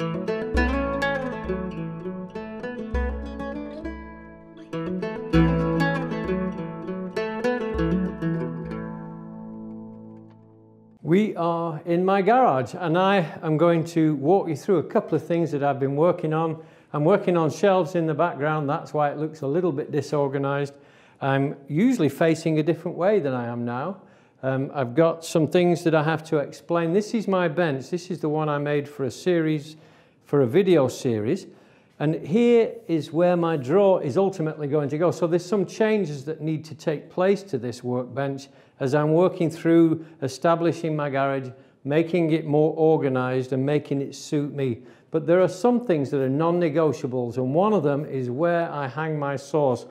We are in my garage and I am going to walk you through a couple of things that I've been working on. I'm working on shelves in the background, that's why it looks a little bit disorganized. I'm usually facing a different way than I am now. Um, I've got some things that I have to explain. This is my bench. This is the one I made for a series, for a video series. And here is where my drawer is ultimately going to go. So there's some changes that need to take place to this workbench as I'm working through establishing my garage, making it more organized and making it suit me. But there are some things that are non-negotiables and one of them is where I hang my saws.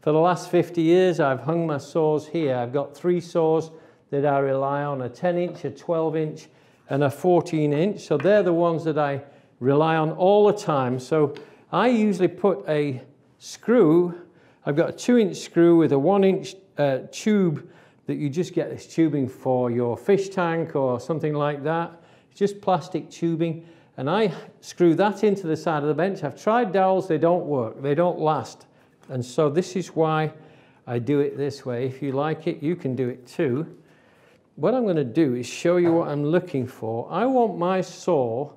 For the last 50 years, I've hung my saws here. I've got three saws that I rely on, a 10 inch, a 12 inch, and a 14 inch. So they're the ones that I rely on all the time. So I usually put a screw, I've got a two inch screw with a one inch uh, tube that you just get this tubing for your fish tank or something like that. It's just plastic tubing. And I screw that into the side of the bench. I've tried dowels, they don't work, they don't last. And so this is why I do it this way. If you like it, you can do it too. What I'm going to do is show you what I'm looking for. I want my saw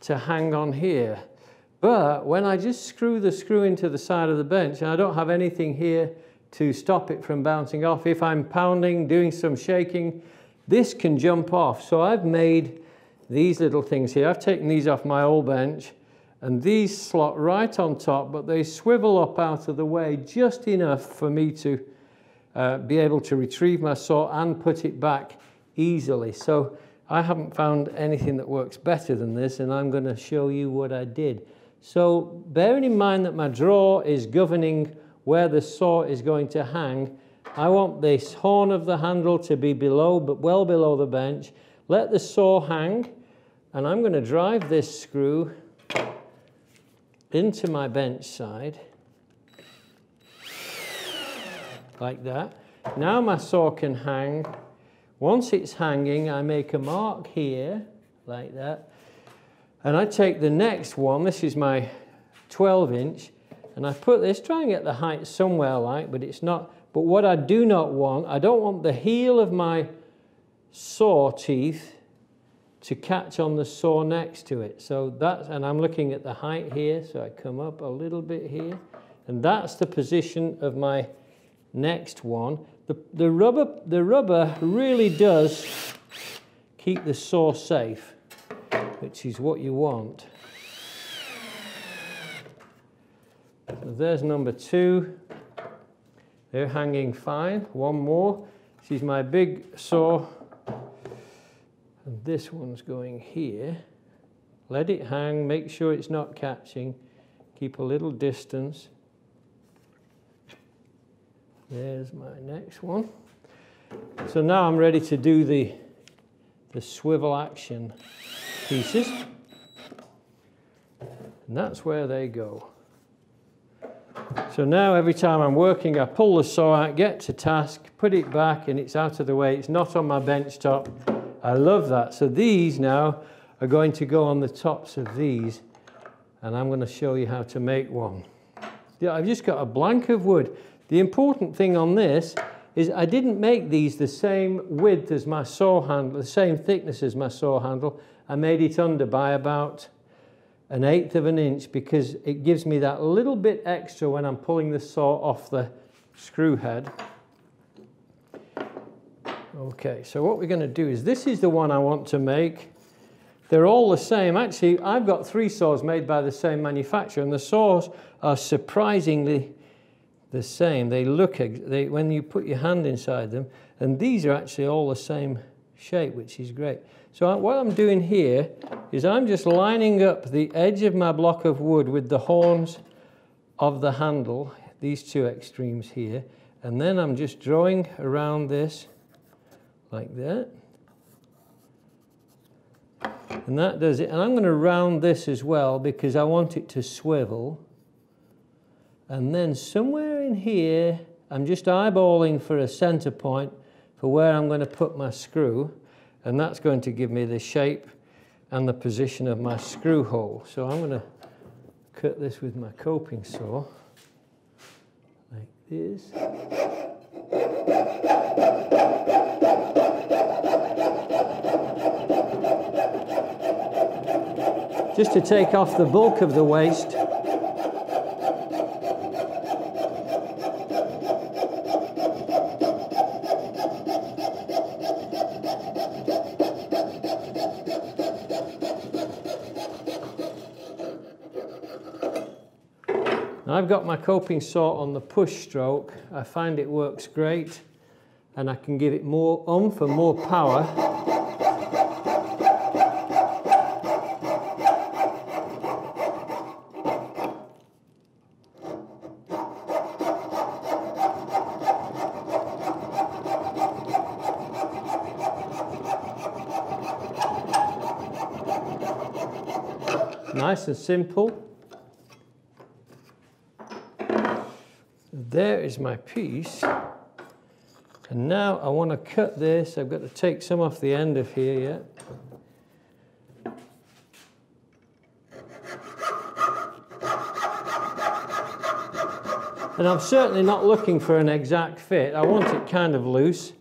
to hang on here. But when I just screw the screw into the side of the bench, and I don't have anything here to stop it from bouncing off. If I'm pounding, doing some shaking, this can jump off. So I've made these little things here. I've taken these off my old bench and these slot right on top, but they swivel up out of the way just enough for me to uh, be able to retrieve my saw and put it back easily. So I haven't found anything that works better than this and I'm going to show you what I did. So bearing in mind that my drawer is governing where the saw is going to hang, I want this horn of the handle to be below, but well below the bench. Let the saw hang, and I'm going to drive this screw into my bench side, like that. Now my saw can hang. Once it's hanging, I make a mark here, like that. And I take the next one, this is my 12 inch, and I put this, try and get the height somewhere like, but it's not. But what I do not want, I don't want the heel of my saw teeth to catch on the saw next to it. So that's, and I'm looking at the height here, so I come up a little bit here, and that's the position of my next one. The, the, rubber, the rubber really does keep the saw safe, which is what you want. So there's number two. They're hanging fine. One more. This is my big saw. And this one's going here. Let it hang, make sure it's not catching. Keep a little distance. There's my next one. So now I'm ready to do the, the swivel action pieces. And that's where they go. So now every time I'm working, I pull the saw out, get to task, put it back, and it's out of the way. It's not on my bench top. I love that. So these now are going to go on the tops of these, and I'm going to show you how to make one. Yeah, I've just got a blank of wood. The important thing on this is I didn't make these the same width as my saw handle, the same thickness as my saw handle. I made it under by about an eighth of an inch because it gives me that little bit extra when I'm pulling the saw off the screw head. Okay, so what we're going to do is this is the one I want to make. They're all the same. Actually, I've got three saws made by the same manufacturer, and the saws are surprisingly the same. They look, they, when you put your hand inside them, and these are actually all the same shape, which is great. So what I'm doing here is I'm just lining up the edge of my block of wood with the horns of the handle, these two extremes here, and then I'm just drawing around this like that. And that does it. And I'm going to round this as well because I want it to swivel. And then somewhere in here, I'm just eyeballing for a center point for where I'm going to put my screw and that's going to give me the shape and the position of my screw hole. So I'm going to cut this with my coping saw like this. Just to take off the bulk of the waste I've got my coping saw on the push stroke. I find it works great and I can give it more oomph and more power. Nice and simple. There is my piece. And now I want to cut this. I've got to take some off the end of here yet. And I'm certainly not looking for an exact fit. I want it kind of loose.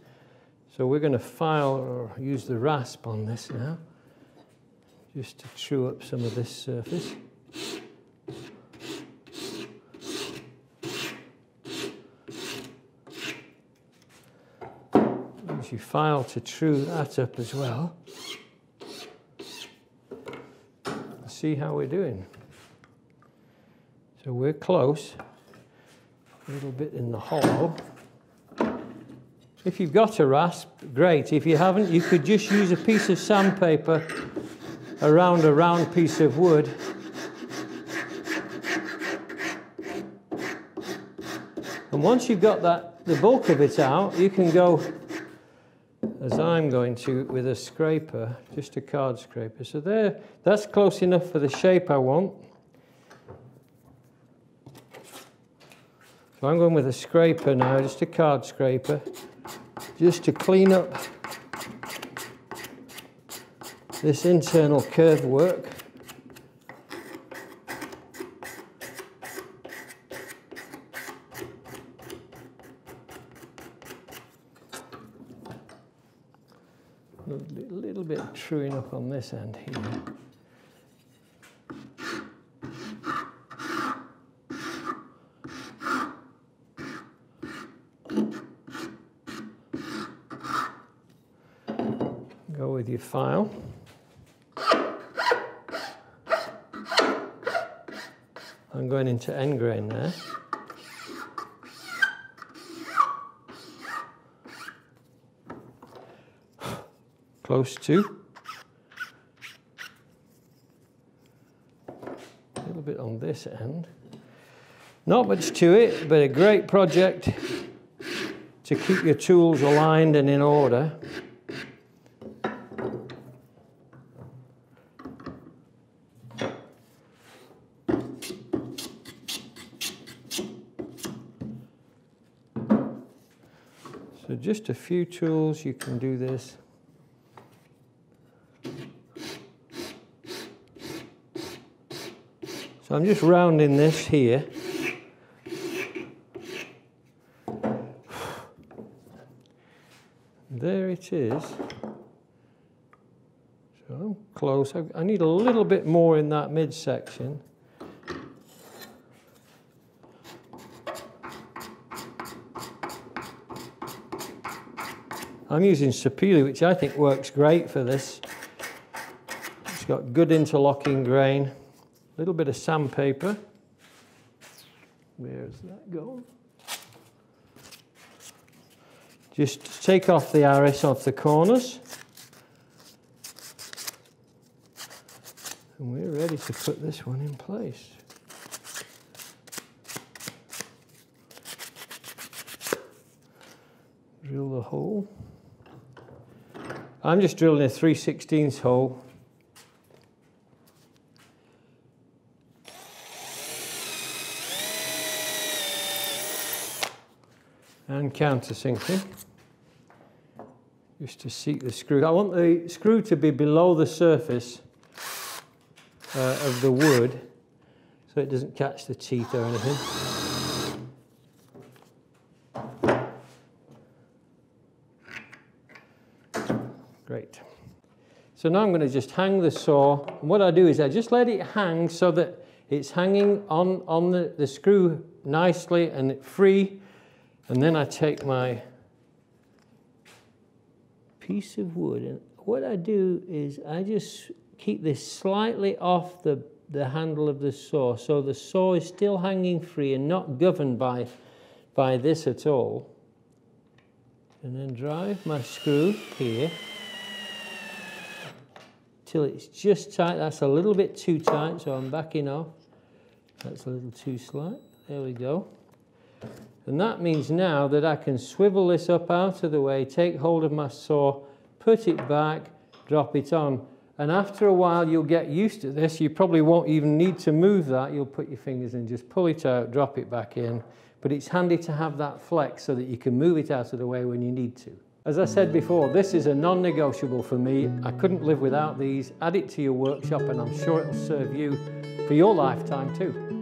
So we're going to file or use the rasp on this now, just to chew up some of this surface. You file to true that up as well. See how we're doing. So we're close, a little bit in the hollow. If you've got a rasp, great. If you haven't, you could just use a piece of sandpaper around a round piece of wood. And once you've got that, the bulk of it out, you can go as I'm going to with a scraper, just a card scraper. So there, that's close enough for the shape I want. So I'm going with a scraper now, just a card scraper, just to clean up this internal curve work. Truing up on this end here. Go with your file. I'm going into end grain there. Close to. A little bit on this end. Not much to it, but a great project to keep your tools aligned and in order. So just a few tools, you can do this. So I'm just rounding this here. There it is. So I'm close. I need a little bit more in that midsection. I'm using Sapele, which I think works great for this. It's got good interlocking grain. A little bit of sandpaper. Where's that going? Just take off the arris off the corners. And we're ready to put this one in place. Drill the hole. I'm just drilling a 3 16 hole and countersinking just to seat the screw. I want the screw to be below the surface uh, of the wood so it doesn't catch the teeth or anything. Great. So now I'm going to just hang the saw. And what I do is I just let it hang so that it's hanging on, on the, the screw nicely and free. And then I take my piece of wood and what I do is I just keep this slightly off the, the handle of the saw so the saw is still hanging free and not governed by, by this at all. And then drive my screw here till it's just tight. That's a little bit too tight, so I'm backing off. That's a little too slight. There we go. And that means now that I can swivel this up out of the way, take hold of my saw, put it back, drop it on. And after a while, you'll get used to this. You probably won't even need to move that. You'll put your fingers in, just pull it out, drop it back in. But it's handy to have that flex so that you can move it out of the way when you need to. As I said before, this is a non-negotiable for me. I couldn't live without these. Add it to your workshop and I'm sure it'll serve you for your lifetime too.